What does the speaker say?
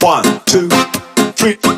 One, two, three.